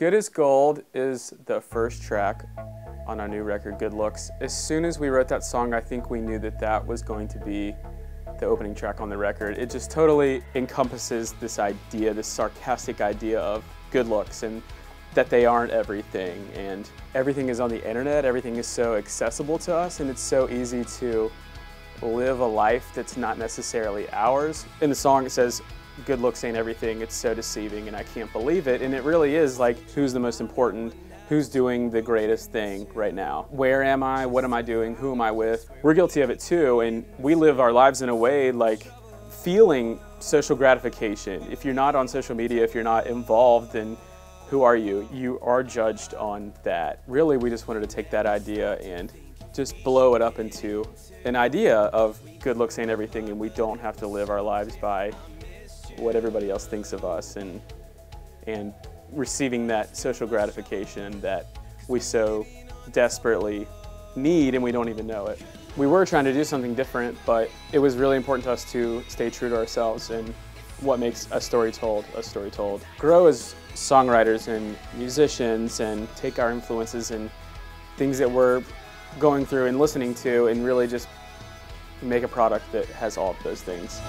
Good as Gold is the first track on our new record, Good Looks. As soon as we wrote that song, I think we knew that that was going to be the opening track on the record. It just totally encompasses this idea, this sarcastic idea of good looks and that they aren't everything. And everything is on the internet, everything is so accessible to us, and it's so easy to live a life that's not necessarily ours. In the song, it says, good looks ain't everything, it's so deceiving and I can't believe it. And it really is like, who's the most important? Who's doing the greatest thing right now? Where am I? What am I doing? Who am I with? We're guilty of it too, and we live our lives in a way like feeling social gratification. If you're not on social media, if you're not involved, then who are you? You are judged on that. Really, we just wanted to take that idea and just blow it up into an idea of good looks ain't everything and we don't have to live our lives by what everybody else thinks of us and, and receiving that social gratification that we so desperately need and we don't even know it. We were trying to do something different, but it was really important to us to stay true to ourselves and what makes a story told a story told. Grow as songwriters and musicians and take our influences and things that we're going through and listening to and really just make a product that has all of those things.